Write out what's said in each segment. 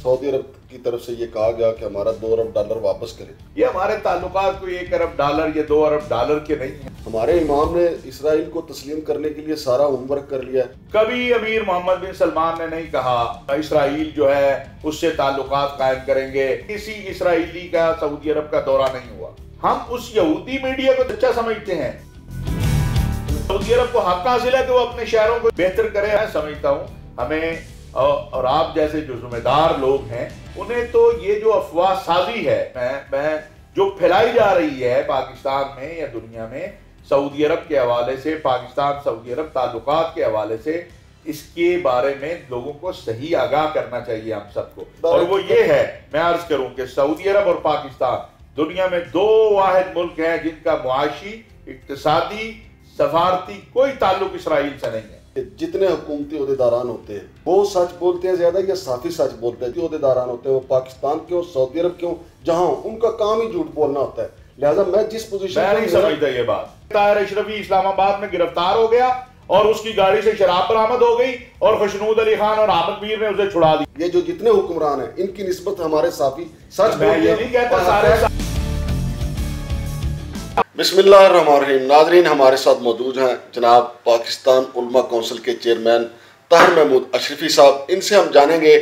Saudi अरब की तरफ़ से ये कहा गया कि हमारा दो अरब डॉलर वापस करें। ये हमारे ताल्लुकात कोई एक अरब डॉलर या दो अरब डॉलर के नहीं है। हमारे इमाम ने इसराइल को तस्लीम करने के लिए सारा होमवर्क कर लिया कभी अमीर मोहम्मद बिन सलमान ने नहीं कहा इसराइल जो है उससे ताल्लुकात कायम करेंगे। किसी इसराइली का सऊदी अरब का दौरा नहीं हुआ। हम उस यहूदी मीडिया को अच्छा समझते हैं। सऊदी अरब को हक हासिल है कि वो अपने शहरों को बेहतर करे मैं समझता हूँ। हमें और आप जैसे जो जिम्मेदार लोग हैं, उन्हें तो ये जो अफवाह साजी है, मैं मैं जो फैलाई जा रही है पाकिस्तान में या दुनिया में, सऊदी अरब के हवाले से, पाकिस्तान, सऊदी अरब ताल्लुक के हवाले से, इसके बारे में लोगों को सही आगाह करना चाहिए हम सबको। और वो ये है, मैं अर्ज़ करूँ कि सऊदी अरब और पाकिस्तान दुनिया में दो वाहिद मुल्क हैं जिनका मुआशी इकतसादी, सफारती कोई ताल्लुक इसराइल से नहीं है। जितने हुकूमती अहदेदारान होते हैं वो सच बोलते हैं ज़्यादा या साफी सच बोलते हैं जो अहदेदारान होते हैं। वो पाकिस्तान के हो सऊदी अरब के जहाँ उनका काम ही झूठ बोलना होता है। लिहाजा मैं जिस पोजीशन मैं नहीं समझता ये बात। ताहिर अशरफी इस्लामाबाद में गिरफ़्तार हो गया और उसकी गाड़ी से शराब बरामद हो गई और खुशनूद अली खान और अहमद मीर ने उसे छुड़ा दी ये जो जितने हुक्मरान हैं इनकी नस्बत हमारे साफी सच मैं ये नहीं कहता सारे बिस्मिल्लाहिर्रहमानिर्रहीम। नाजरीन हमारे साथ मौजूद हैं जनाब पाकिस्तान उलमा कौंसिल के चेयरमैन ताहिर महमूद अशरफी साहब। इनसे हम जानेंगे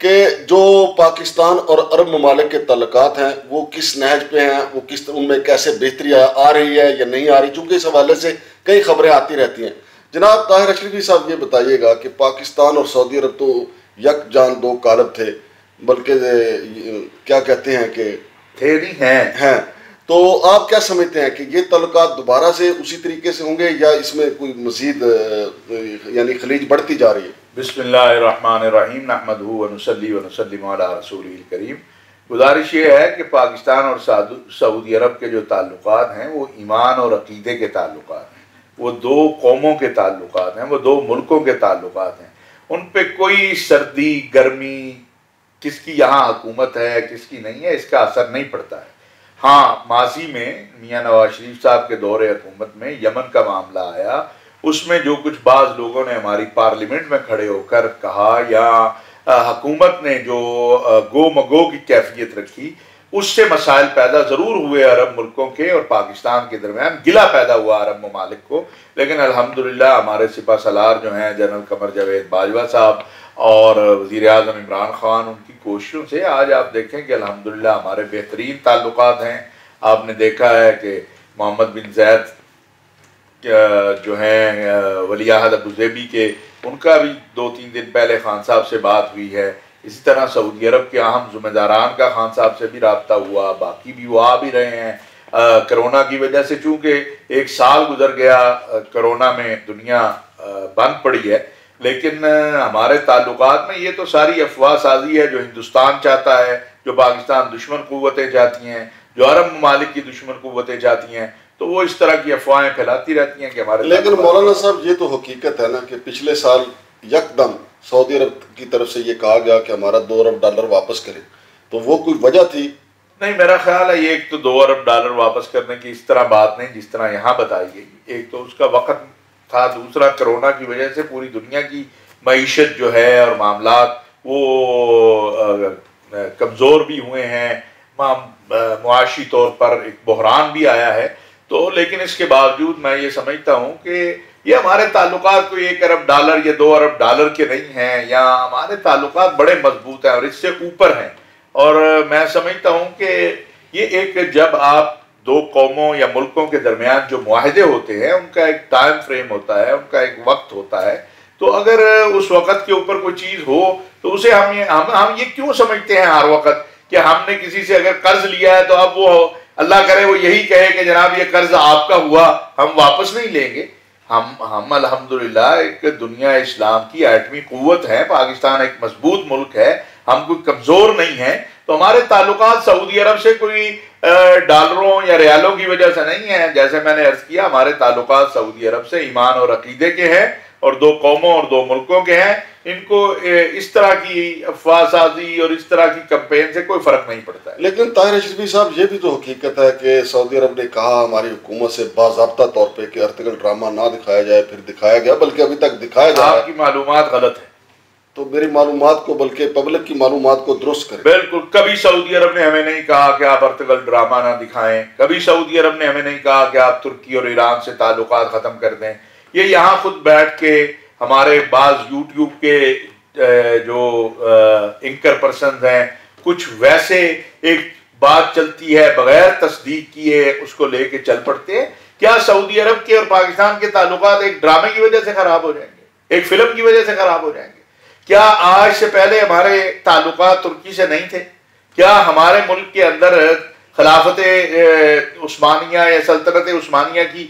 कि जो पाकिस्तान और अरब ममालिक के तल्लक हैं वो किस नहज पे हैं वो किस उनमें कैसे बेहतरी आ रही है या नहीं आ रही चूँकि इस हवाले से कई खबरें आती रहती हैं। जनाब ताहिर अशरफी साहब ये बताइएगा कि पाकिस्तान और सऊदी अरब तो यक जान दो कालब थे बल्कि क्या कहते हैं कि थे नहीं हैं। हैं। तो आप क्या समझते हैं कि ये तल्लक दोबारा से उसी तरीके से होंगे या इसमें कोई मजीद यानी खलीज बढ़ती जा रही है? बिस्मिल्लाहिर्रहमानिर्रहीम रसूल करीम। गुजारिश ये है कि पाकिस्तान और सऊदी अरब के जो ताल्लुक हैं, वो ईमान और अकीदे के ताल्लुक हैं। वो दो कौमों के ताल्लुक हैं, वो दो मुल्कों के ताल्लुक हैं। उन पर कोई सर्दी, गर्मी, किसकी यहाँ हुकूमत है, किसकी नहीं है, इसका असर नहीं पड़ता है। हाँ माजी में मियाँ नवाज़ शरीफ साहब के दौरे हुकूमत में यमन का मामला आया। उसमें जो कुछ बाज लोगों ने हमारी पार्लियामेंट में खड़े होकर कहा या हुकूमत ने जो गो मगो की कैफियत रखी, उससे मसाइल पैदा ज़रूर हुए अरब मुल्कों के और पाकिस्तान के दरमियान। गिला पैदा हुआ अरब ममालिक को। लेकिन अल्हम्दुलिल्लाह, हमारे सिपा सलार जो हैं, जनरल कमर जावेद बाजवा साहब और वज़ी अजम इमरान ख़ान उनकी कोशिशों से आज आप देखें कि अलहमदिल्ला हमारे बेहतरीन ताल्लुक हैं। आपने देखा है कि मोहम्मद बिन जैद जो हैं वली अहद अबूजेबी के, उनका भी दो तीन दिन पहले खान साहब से बात हुई है। इसी तरह सऊदी अरब के अहम जुम्मेदारान का खान साहब से भी रबता हुआ, बाकी भी वो आ भी रहे हैं। करोना की वजह से चूँकि एक साल गुजर गया कोरोना में दुनिया बंद पड़ी है लेकिन हमारे ताल्लुक में ये तो सारी अफवाह साजी है जो हिंदुस्तान चाहता है जो पाकिस्तान दुश्मन क़वतें चाहती हैं जो अरब ममालिक की दुश्मन क़वतें चाहती हैं तो वो इस तरह की अफवाहें फैलाती रहती हैं कि हमारे लेकिन मौलाना साहब ये तो हकीकत है ना कि पिछले साल यकदम सऊदी अरब की तरफ़ से ये कहा गया कि हमारा दो अरब डॉलर वापस करें। तो वो कोई वजह थी? नहीं मेरा ख्याल है ये एक तो दो अरब डॉलर वापस करने की इस तरह बात नहीं जिस तरह यहाँ बताई गई। एक तो उसका वक्त था, दूसरा कोरोना की वजह से पूरी दुनिया की मीशत जो है और मामला वो कमज़ोर भी हुए हैं। मुआशी तौर पर एक बहरान भी आया है। तो लेकिन इसके बावजूद मैं ये समझता हूँ कि ये हमारे ताल्लुक कोई एक अरब डॉलर या दो अरब डॉलर के नहीं हैं, या हमारे ताल्लुक बड़े मज़बूत हैं और इससे ऊपर हैं। और मैं समझता हूँ कि ये एक जब आप दो कौमों या मुल्कों के दरमियान जो माहदे होते हैं, उनका एक टाइम फ्रेम होता है, उनका एक वक्त होता है। तो अगर उस वक़्त के ऊपर कोई चीज़ हो तो उसे हम ये, हम हम ये क्यों समझते हैं हर वक्त कि हमने किसी से अगर कर्ज लिया है तो अब वो अल्लाह करे, वो यही कहे कि जनाब ये कर्ज आपका हुआ, हम वापस नहीं लेंगे। हम हम अल्हम्दुलिल्लाह एक दुनिया इस्लाम की एटमी क़वत है, पाकिस्तान एक मज़बूत मुल्क है हम कोई कमज़ोर नहीं है तो हमारे ताल्लुक सऊदी अरब से कोई डॉलरों या रियालों की वजह से नहीं है। जैसे मैंने अर्ज़ किया हमारे ताल्लुक सऊदी अरब से ईमान और अकीदे के हैं और दो कौमों और दो मुल्कों के हैं। इनको इस तरह की अफवाहसाजी और इस तरह की कंपेन से कोई फ़र्क नहीं पड़ता है। लेकिन ताहिर अशरफी साहब ये भी तो हकीकत है कि सऊदी अरब ने कहा हमारी हुकूमत से बाबा तौर पर कि अर्तिकल ड्रामा ना दिखाया जाए फिर दिखाया गया बल्कि अभी तक दिखाया जाए आपकी मालूम गलत है। तो मेरी मालूम को, बल्कि पब्लिक की मालूम को दुरुस्त करें। बिल्कुल, कभी सऊदी अरब ने हमें नहीं कहा कि आप अर्तगल ड्रामा ना दिखाएँ। कभी सऊदी अरब ने हमें नहीं कहा कि आप तुर्की और ईरान से ताल्लुक ख़त्म कर दें। ये यहाँ खुद बैठ के हमारे बाज यूट्यूब के जो इंकर पर्सन हैं, कुछ वैसे एक बात चलती है, बगैर तस्दीक किए उसको लेके चल पड़ते हैं। क्या सऊदी अरब के और पाकिस्तान के ताल्लुक एक ड्रामे की वजह से खराब हो जाएँगे? एक फ़िल्म की वजह से खराब हो जाएँगे? क्या आज से पहले हमारे ताल्लुक तुर्की से नहीं थे? क्या हमारे मुल्क के अंदर खिलाफत उस्मानिया या सल्तनत उस्मानिया की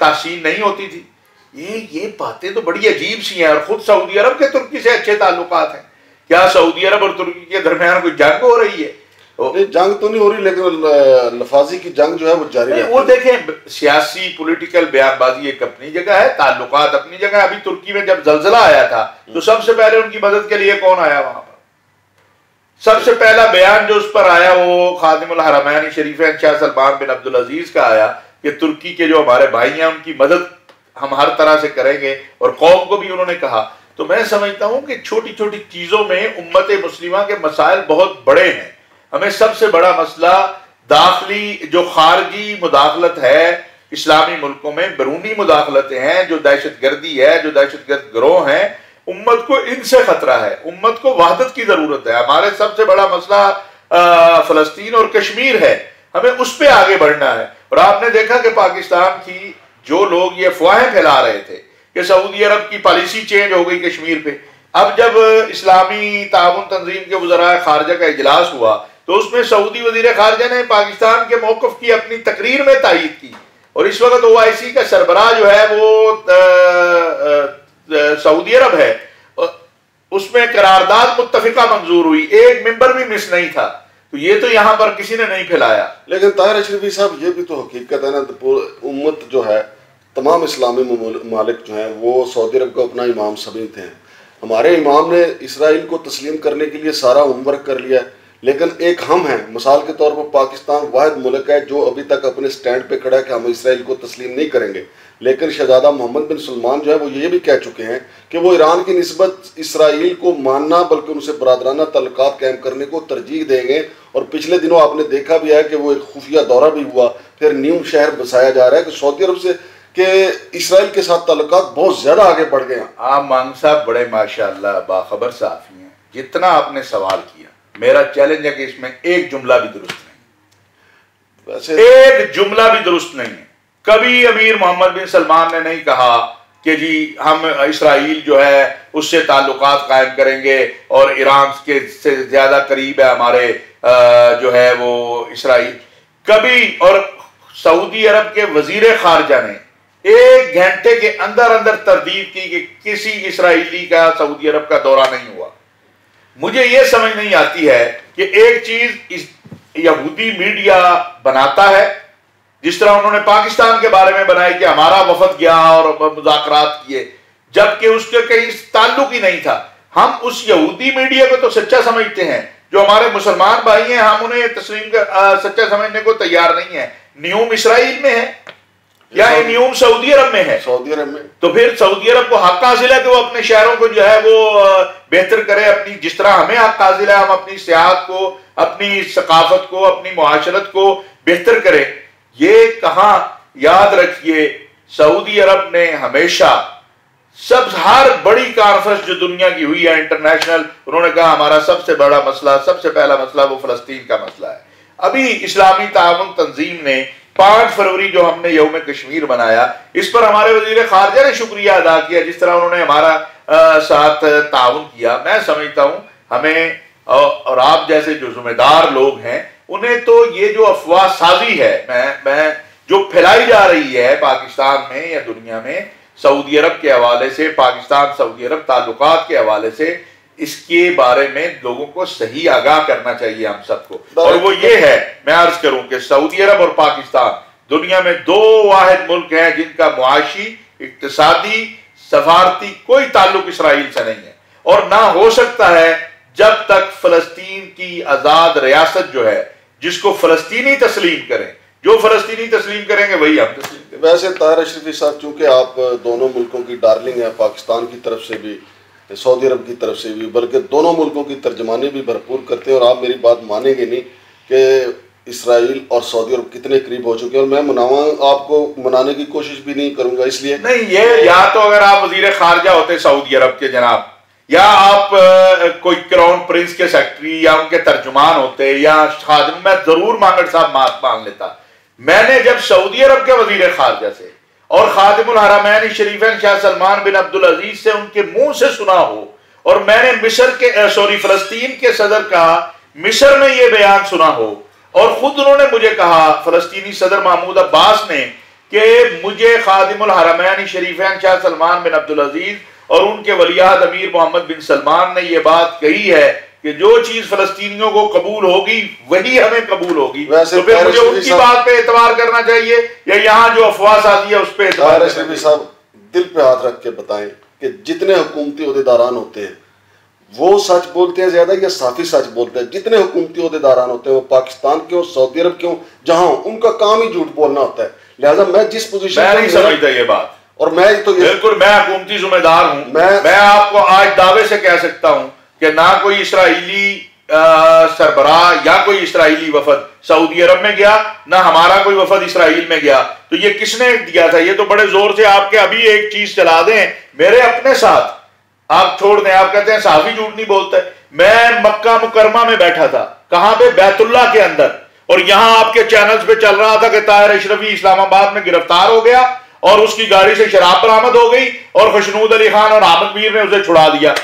तासीन नहीं होती थी? ये ये बातें तो बड़ी अजीब सी हैं और खुद सऊदी अरब के तुर्की से अच्छे ताल्लुक हैं। क्या सऊदी अरब और तुर्की के दरमियान कोई जंग हो रही है? जंग तो नहीं हो रही लेकिन लफाजी की जंग जो है वो जारी है वो देखें सियासी पॉलिटिकल बयानबाजी एक अपनी जगह है ताल्लुकात अपनी जगह अभी तुर्की में जब जलजला आया था तो सबसे पहले उनकी मदद के लिए कौन आया वहाँ पर? सबसे पहला बयान जो उस पर आया वो खादिमुल हरमैन शरीफ शाह सलमान बिन अब्दुल अज़ीज़ का आया कि तुर्की के जो हमारे भाई हैं उनकी मदद हम हर तरह से करेंगे और कौम को भी उन्होंने कहा। तो मैं समझता हूँ कि छोटी छोटी चीज़ों में उम्मत मुस्लिमा के मसाइल बहुत बड़े हैं। हमें सबसे बड़ा मसला दाखिली जो खारजी मुदाखलत है इस्लामी मुल्कों में, बरूनी मुदाखलतें हैं, जो दहशत गर्दी है, जो दहशत गर्द ग्रोह हैं, उम्मत को इनसे खतरा है। उम्मत को वहादत की ज़रूरत है। हमारे सबसे बड़ा मसला फलस्तीन और कश्मीर है। हमें उस पर आगे बढ़ना है। और आपने देखा कि पाकिस्तान की जो लोग ये अफवाहें फैला रहे थे कि सऊदी अरब की पॉलिसी चेंज हो गई कश्मीर पे, अब जब इस्लामी ताउन तंजीम के वजरा खारजा का इजलास हुआ तो उसमें सऊदी वज़ीर खारजा ने पाकिस्तान के मौकफ की अपनी तकरीर में तायद की। और इस वक्त ओ आई सी का सरबराह जो है वो सऊदी अरब है। उसमें करारदाद मुतफिका मंजूर हुई। एक मेंबर भी मिस नहीं था। तो ये तो यहाँ पर किसी ने नहीं फैलाया। लेकिन ताहिर अशरफी साहब, ये भी तो हकीकत है ना तो उम्मत जो है, तमाम इस्लामी ममालिक जो हैं, वो सऊदी अरब को अपना इमाम समझते हैं हमारे इमाम ने इसराइल को तस्लीम करने के लिए सारा उम्र कर लिया है। लेकिन एक हम हैं। मिसाल के तौर पर पाकिस्तान वाद मुल्क है, जो अभी तक अपने स्टैंड पे खड़ा है कि हम इसराइल को तस्लीम नहीं करेंगे। लेकिन शहजादा मोहम्मद बिन सलमान जो है, वो ये भी कह चुके हैं कि वो ईरान की नस्बत इसराइल को मानना, बल्कि उनसे बरदराना तल्लक कायम करने को तरजीह देंगे। और पिछले दिनों आपने देखा भी है कि वो एक खुफिया दौरा भी हुआ। फिर न्यू शहर बसाया जा रहा है कि सऊदी अरब से कि इसराइल के साथ तल्लक बहुत ज़्यादा आगे बढ़ गए हैं। आप मांग साहब, बड़े माशा बाखबर साफ़ी हैं। जितना आपने सवाल किया मेरा चैलेंज है कि इसमें एक जुमला भी दुरुस्त नहीं। वैसे एक जुमला भी दुरुस्त नहीं है। कभी अमीर मोहम्मद बिन सलमान ने नहीं कहा कि जी हम इसराइल जो है उससे ताल्लुकात कायम करेंगे और ईरान के से ज़्यादा करीब है हमारे जो है वो इसराइल। कभी और सऊदी अरब के वज़ीर खारजा ने एक घंटे के अंदर अंदर तरदीद की कि किसी इसराइली का सऊदी अरब का दौरा नहीं हुआ। मुझे यह समझ नहीं आती है कि एक चीज़ इस यहूदी मीडिया बनाता है, जिस तरह उन्होंने पाकिस्तान के बारे में बनाया कि हमारा वफद गया और मुजाकर किए, जबकि उसके कहीं ताल्लुक ही नहीं था। हम उस यहूदी मीडिया को तो सच्चा समझते हैं। जो हमारे मुसलमान भाई हैं, हम उन्हें तस्लीम सच्चा समझने को तैयार नहीं है। न्यूम इसराइल में है। या न्यूम सऊदी अरब में है। सऊदी अरब में। तो फिर सऊदी अरब को हक हासिल है कि वो अपने शहरों को जो है वो बेहतर करे अपनी जिस तरह हमें हक हासिल है हम अपनी सियाहत को अपनी सकाफत को अपनी मुआशरत को बेहतर करें। ये कहा याद रखिए सऊदी अरब ने हमेशा सब हर बड़ी कॉन्फ्रेंस जो दुनिया की हुई है इंटरनेशनल उन्होंने कहा हमारा सबसे बड़ा मसला सबसे पहला मसला वो फलस्तीन का मसला है। अभी इस्लामी ताउन तंजीम ने पाँच फरवरी जो हमने यौम कश्मीर बनाया इस पर हमारे वज़ीर खारजा ने शुक्रिया अदा किया, जिस तरह उन्होंने हमारा साथ ताउन किया। मैं समझता हूँ, हमें और आप जैसे जो जिम्मेदार लोग हैं, उन्हें तो ये जो अफवाह साजी है, मैं मैं, जो फैलाई जा रही है पाकिस्तान में या दुनिया में, सऊदी अरब के हवाले से पाकिस्तान सऊदी अरब ताल्लुकात के हवाले से इसके बारे में लोगों को सही आगाह करना चाहिए हम सबको। और वो ये है मैं अर्ज़ करूँ कि सऊदी अरब और पाकिस्तान दुनिया में दो वाहिद मुल्क हैं जिनका मुआशी इकतसादी सफारती कोई ताल्लुक इसराइल से नहीं है। और ना हो सकता है जब तक फलस्तीन की आज़ाद रियासत जो है जिसको फलस्तीनी तस्लीम करें। जो फलस्तीनी तस्लीम करेंगे वही हम तस्लीम वैसे तार अशरफी साहब चूँकि आप दोनों मुल्कों की डार्लिंग है पाकिस्तान की तरफ़ से भी सऊदी अरब की तरफ़ से भी, बल्कि दोनों मुल्कों की तर्जमानी भी भरपूर करते हैं, और आप मेरी बात मानेंगे नहीं कि इसराइल और सऊदी अरब कितने करीब हो चुके हैं, और मैं मनावा आपको मनाने की कोशिश भी नहीं करूँगा, इसलिए नहीं, ये या तो अगर आप वज़ीर खारजा होते सऊदी अरब के जनाब, या आप कोई क्राउन प्रिंस के सेक्रेटरी या उनके तर्जुमान होते, या खादिम, मैं ज़रूर मांगड़ साहब माफ़ मान लेता। मैंने जब सऊदी अरब के वज़ीर खारजा से और खादिमुल हरमैन शरीफैन शाह सलमान बिन अब्दुल अज़ीज़ से उनके मुँह से सुना हो। और मैंने मिस्र के सॉरी, फलस्तीन के सदर का मिस्र में ये बयान सुना हो। और खुद उन्होंने मुझे कहा, फलस्तीनी सदर महमूद अब्बास ने, कि मुझे खादिमुल हरमैन शरीफैन शाह सलमान बिन अब्दुल अज़ीज़ और उनके वलियाद अमीर मोहम्मद बिन सलमान ने यह बात कही है कि जो चीज़ फलस्तीनियों को कबूल होगी वही हमें कबूल होगी। तो फिर मुझे उनकी बात पे एतवार करना चाहिए या यहाँ जो अफवाह साजी है उस पर साहब दिल पे हाथ रख के बताएँ कि जितने हुकूमती अहदेदारान होते हैं वो सच बोलते हैं ज़्यादा या साफी सच बोलते हैं? जितने हुकूमती अहदेदारान होते हैं वो पाकिस्तान के और सऊदी अरब के जहाँ उनका काम ही झूठ बोलना होता है। लिहाजा मैं जिस पोजीशन मैं नहीं समझता ये बात। और मैं तो बिल्कुल मैं हुकूमती जिम्मेदार हूँ। मैं मैं आपको आज दावे से कह सकता हूँ कि ना कोई इसराइली सरबरा या कोई इसराइली वफद सऊदी अरब में गया, ना हमारा कोई वफद इसराइल में गया। तो ये किसने दिया था? ये तो बड़े ज़ोर से आपके अभी एक चीज़ चला दें, मेरे अपने साथ। आप छोड़ दें, आप कहते हैं, साफी झूठ नहीं बोलते। मैं मक्का मुकरमा में बैठा था, कहाँ पे? बैतुल्ला के अंदर। और यहाँ आपके चैनल्स पे चल रहा था कि ताहिर अशरफी इस्लामाबाद में गिरफ़्तार हो गया और उसकी गाड़ी से शराब बरामद हो गई और खुशनूद अली खान और अहमद मीर ने उसे छुड़ा दिया।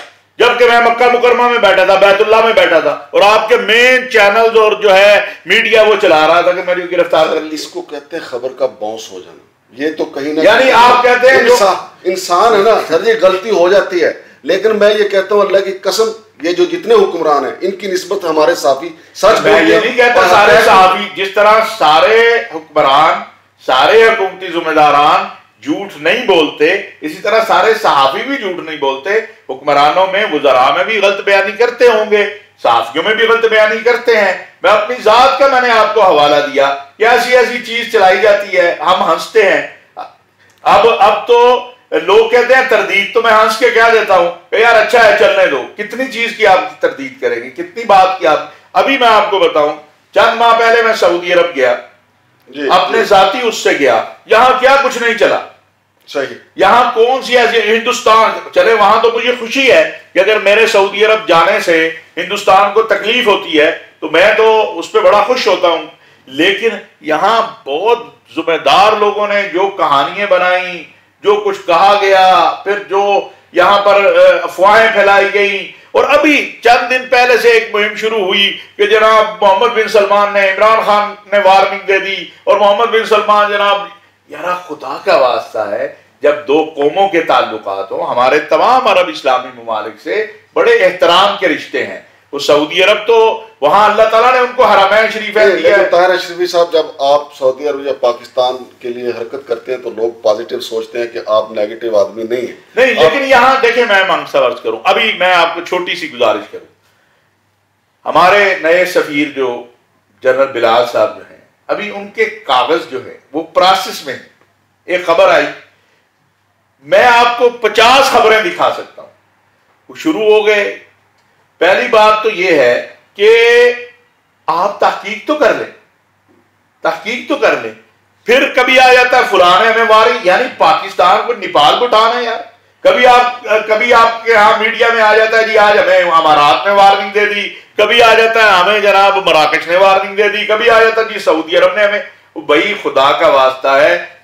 जबकि मैं मक्का मुकरमा में बैठा था बैतुल्ला में बैठा था। और आपके मेन चैनल और जो है मीडिया वो चला रहा था कि मेरी गिरफ़्तार कर इसको कहते हैं खबर का बाउंस हो जाना। ये तो कहीं ना यानी आप कहते हैं इंसान है ना सर ये गलती हो जाती है। लेकिन मैं ये कहता हूँ अल्लाह की कसम ये जो जितने हुक्मरान हैं इनकी निस्बत हमारे साफी सच मैं ये नहीं कहता सारे साफी जिस तरह सारे हुक्मरान सारे हुकूमती जिम्मेदारान झूठ नहीं बोलते, इसी तरह सारे सहाफी भी झूठ नहीं बोलते, हुक्मरानों में गुजरा में भी गलत बयानी करते होंगे, साफियों में भी गलत बयानी करते हैं। मैं अपनी जात का मैंने आपको हवाला दिया कि ऐसी ऐसी चीज़ चलाई जाती है, हम हँसते हैं। अब अब तो लोग कहते हैं, तरदीद तो मैं हंस के क्या देता हूँ। यार अच्छा है, चलने दो। कितनी चीज़ की आप तरदीद करेंगे, कितनी बात की आप। अभी मैं आपको बताऊँ, चंद माह पहले मैं सऊदी अरब गया। अपने जाति उससे गया। यहाँ क्या कुछ नहीं चला? सही। यहाँ कौन सी ऐसी हिंदुस्तान? चले वहाँ तो मुझे खुशी है कि अगर मेरे सऊदी अरब जाने से हिंदुस्तान को तकलीफ़ होती है तो मैं तो उस पर बड़ा खुश होता हूँ। लेकिन यहाँ बहुत जुम्मेदार लोगों ने जो कहानियाँ बनाई जो कुछ कहा गया फिर जो यहाँ पर अफवाहें फैलाई गई और अभी चंद दिन पहले से एक मुहिम शुरू हुई कि जनाब मोहम्मद बिन सलमान ने इमरान खान ने वार्निंग दे दी और मोहम्मद बिन सलमान जनाब, यार खुदा का वास्ता है, जब दो कौमों के ताल्लुक हो, हमारे तमाम अरब इस्लामी ममालिक से बड़े एहतराम के रिश्ते हैं। वो सऊदी अरब तो वहाँ अल्लाह ताला ने उनको हरामैन शरीफ है। ताहिर शरीफी साहब जब आप सऊदी अरब या पाकिस्तान के लिए हरकत करते हैं तो लोग पॉजिटिव सोचते हैं कि आप नेगेटिव आदमी नहीं है। नहीं लेकिन यहाँ देखे मैं मांग अर्ज़ करूँ। अभी मैं आपको छोटी सी गुजारिश करूँ। हमारे नए सफीर जो जनरल बिलाल साहब जो हैं अभी उनके कागज़ जो है वो प्रोसेस में एक खबर आई। मैं आपको पचास खबरें दिखा सकता हूँ। वो शुरू हो गए पहली बात तो यह है कि आप तहकीक तो कर लें। तहकीक तो कर लें। फिर कभी आ जाता है, फुलाने हमें वारी, यानी पाकिस्तान को नेपाल को उठाना है यार। कभी आप, कभी आपके यहाँ मीडिया में आ जाता है जी, आज हमें अमारात ने वार्निंग दे दी। कभी आ जाता है, हमें जनाब मराकश ने वार्निंग दे दी। कभी आ जाता है जी, सऊदी अरब ने हमें। भाई, खुदा का वास्ता है,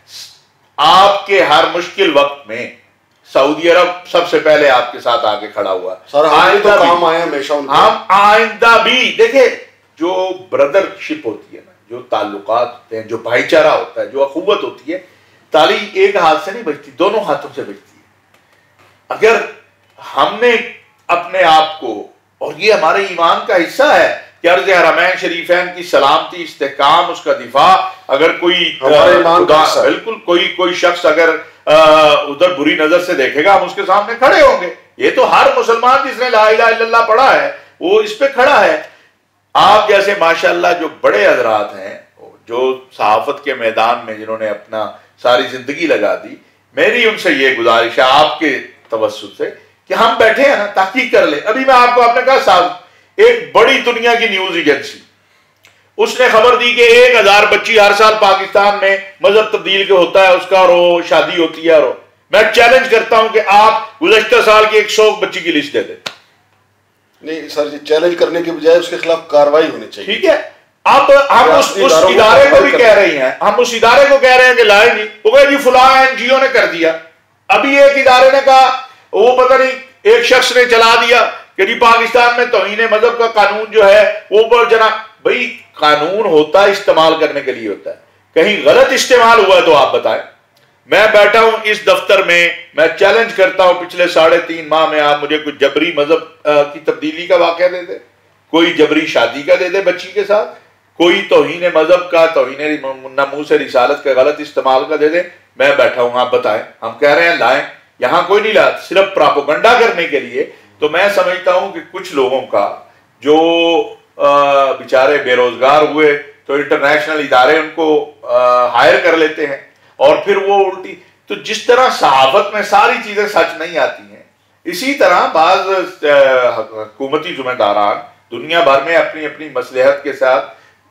आपके हर मुश्किल वक्त में सऊदी अरब सबसे पहले आपके साथ आके खड़ा हुआ। सर आइंदा तो काम आए हमेशा हम आइंदा भी। देखे जो ब्रदरशिप होती है ना जो ताल्लुकात होते हैं जो भाईचारा होता है जो अखुवत होती है ताली एक हाथ से नहीं बचती दोनों हाथों से बचती है। अगर हमने अपने आप को और ये हमारे ईमान का हिस्सा है कि अर्ज़ हरमैन शरीफैन की सलामती इस्तेकाम उसका दिफा अगर कोई बिल्कुल कोई कोई शख्स अगर उधर बुरी नज़र से देखेगा हम उसके सामने खड़े होंगे। ये तो हर मुसलमान जिसने ला पढ़ा है वो इस पे खड़ा है। आप जैसे माशाल्लाह जो बड़े हजरात हैं जो सहाफत के मैदान में जिन्होंने अपना सारी ज़िंदगी लगा दी मेरी उनसे ये गुजारिश है आपके तवसुल से कि हम बैठे हैं ना तहकीक कर ले। अभी मैं आपको आपने कहा साहब एक बड़ी दुनिया की न्यूज़ एजेंसी उसने खबर दी कि एक हज़ार बच्ची हर साल पाकिस्तान में मज़हब तब्दील के होता है उसका और वो शादी होती है और मैं चैलेंज करता हूँ कि आप गुजशत साल की एक सौ बच्ची की लिस्ट दे दें। नहीं सर जी चैलेंज करने के बजाय उसके खिलाफ कार्रवाई होनी चाहिए। ठीक है? अब हम उस, उस इदारे को भी कह रही हैं। हम उस इदारे को कह रहे हैं कि लाएँगी वो कहे जी फुला एनजीओ ने कर दिया। अभी एक इदारे ने कहा वो पता नहीं एक शख्स ने चला दिया कि जी पाकिस्तान में तोहन मज़हब का कानून जो है वो जना भाई, कानून होता है इस्तेमाल करने के लिए होता है। कहीं गलत इस्तेमाल हुआ तो आप बताएँ। मैं बैठा हूँ इस दफ्तर में, मैं चैलेंज करता हूँ, पिछले साढ़े तीन माह में आप मुझे कुछ जबरी मज़हब की तब्दीली का वाक्य दे दे। कोई जबरी शादी का दे दे बच्ची के साथ। कोई तोहन मज़हब का, तोहन नमू से रिसालत का गलत इस्तेमाल का दे दे। मैं बैठा हूँ, आप बताएँ। हम कह रहे हैं, लाएँ। यहाँ कोई नहीं ला सिर्फ़ प्रापोगंडा करने के लिए। तो मैं समझता हूँ कि कुछ लोगों का, जो बेचारे बेरोजगार हुए तो इंटरनेशनल इदारे उनको हायर कर लेते हैं। और फिर वो उल्टी तो जिस तरह सहाफत में सारी चीज़ें सच नहीं आती हैं, इसी तरह बाज हुकूमती जुम्मेदारान दुनिया भर में अपनी अपनी मसलहत के साथ,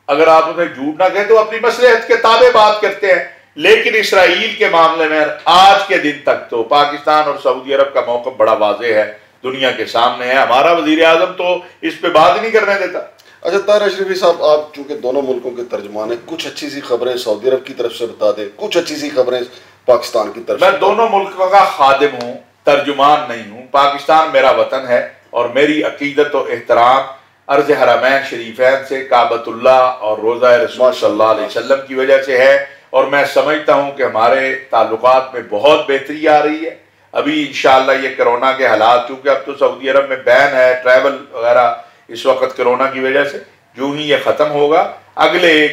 अगर आप उन्हें झूठ ना कहें तो अपनी मसलहत के ताबे बात करते हैं। लेकिन इसराइल के मामले में आज के दिन तक तो पाकिस्तान और सऊदी अरब का मौका बड़ा वाजे है, दुनिया के सामने है। हमारा वज़ीर आज़म तो इस पर बात नहीं करने देता। अच्छा तार अशरफी साहब आप चूँकि दोनों मुल्कों के तर्जमान हैं कुछ अच्छी सी खबरें सऊदी अरब की तरफ़ से बता दें। कुछ अच्छी सी खबरें पाकिस्तान की तरफ़ मैं दोनों मुल्कों का खादिम हूँ तर्जुमान नहीं हूँ। पाकिस्तान मेरा वतन है और मेरी अकीदत और एहतराम अर्ज़ हरमैन शरीफैन से काबतुल्ला और रोज़ा रसूल सल्लल्लाहु अलैहि वसल्लम की वजह से है। और मैं समझता हूँ कि हमारे ताल्लुकात में बहुत बेहतरी आ रही है। अभी इन ये कोरोना के हालात चूँकि अब तो सऊदी अरब में बैन है ट्रैवल वगैरह इस वक्त कोरोना की वजह से जो ही ये ख़त्म होगा, अगले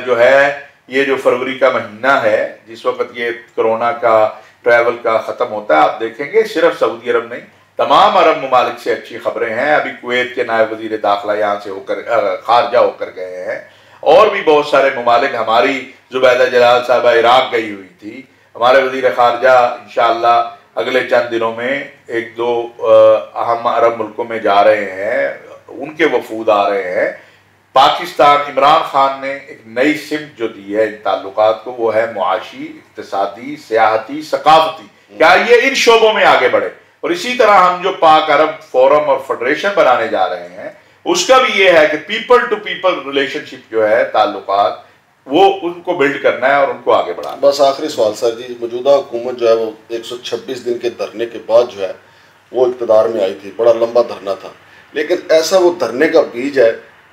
जो है, ये जो फरवरी का महीना है, जिस वक्त ये कोरोना का ट्रैवल का ख़त्म होता है, आप देखेंगे, सिर्फ़ सऊदी अरब नहीं, तमाम अरब ममालिक से अच्छी खबरें हैं। अभी कुवैत के नायब वज़ीर दाखिला यहाँ से होकर खारजा होकर गए हैं। और भी बहुत सारे ममालिक, हमारी जुबैदा जलाल साहबा इराक गई हुई थी। हमारे वज़ीर खारजा इन अगले चंद दिनों में एक दो अहम अरब मुल्कों में जा रहे हैं। उनके वफूद आ रहे हैं। पाकिस्तान इमरान खान ने एक नई सिमत जो दी है इन ताल्लुक को वो है मुआशी इकतसादी सियाहती सकाफती। क्या ये इन शोबों में आगे बढ़े? और इसी तरह हम जो पाक अरब फोरम और फेडरेशन बनाने जा रहे हैं उसका भी ये है कि पीपल टू पीपल रिलेशनशिप जो है ताल्लुक वो उनको बिल्ड करना है और उनको आगे बढ़ाना बस आखिरी सवाल सर जी मौजूदा हुकूमत जो है वो 126 दिन के धरने के बाद जो है वो इकतदार में आई थी बड़ा लंबा धरना था। लेकिन ऐसा वो धरने का बीज है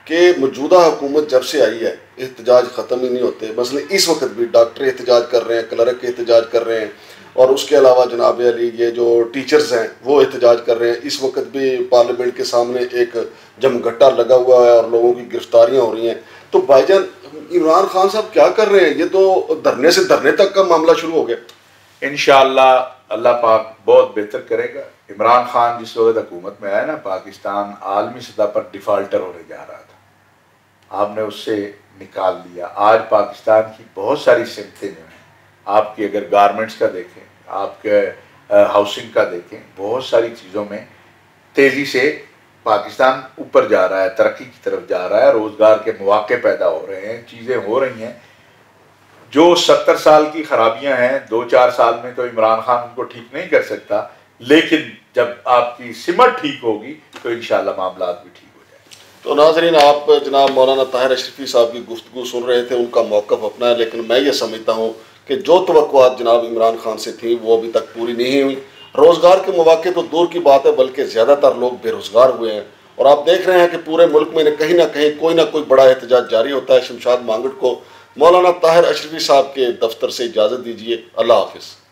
कि मौजूदा हुकूमत जब से आई है एहतजाज ख़त्म ही नहीं होते। मसले इस वक्त भी डॉक्टर एहतजाज कर रहे हैं, क्लर्क एहतजाज कर रहे हैं, और उसके अलावा जनाब अली, ये जो टीचर्स हैं, वो एहतजाज कर रहे हैं। इस वक्त भी पार्लियामेंट के सामने एक जमघट्टा लगा हुआ है, और लोगों की गिरफ्तारियाँ हो रही हैं। तो भाईजान, इमरान खान साहब क्या कर रहे हैं? ये तो धरने से धरने तक का मामला शुरू हो गया। इन अल्लाह पाक बहुत बेहतर करेगा। इमरान खान जिस वक्त हुकूमत में आया ना, पाकिस्तान आलमी सतह पर डिफ़ाल्टर होने जा रहा था। आपने उससे निकाल दिया आज पाकिस्तान की बहुत सारी सिमतें जो हैं। आपकी अगर गारमेंट्स का देखें, आपके हाउसिंग का देखें, बहुत सारी चीज़ों में तेज़ी से पाकिस्तान ऊपर जा रहा है, तरक्की की तरफ़ जा रहा है, रोज़गार के मौके पैदा हो रहे हैं, चीज़ें हो रही हैं। जो सत्तर साल की खराबियाँ हैं, दो चार साल में तो इमरान खान उनको ठीक नहीं कर सकता। लेकिन जब आपकी सिमत ठीक होगी तो इन मामला भी ठीक हो जाए तो नाजरीन, आप जनाब मौलाना ताहिर अशरफी साहब की गुफ्तु सुन रहे थे, उनका मौक़ अपना है, लेकिन मैं ये समझता हूँ कि जो तो जनाब इमरान खान से थी, वो अभी तक पूरी नहीं हुई। रोज़गार के मौके तो दूर की बात है, बल्कि ज़्यादातर लोग बेरोज़गार हुए हैं। और आप देख रहे हैं कि पूरे मुल्क में कहीं ना कहीं, कोई ना कोई बड़ा एहतजाज जारी होता है। शमशाद मांगट को मौलाना ताहिर अशरफी साहब के दफ्तर से इजाज़त दीजिए। अल्लाह हाफिज़।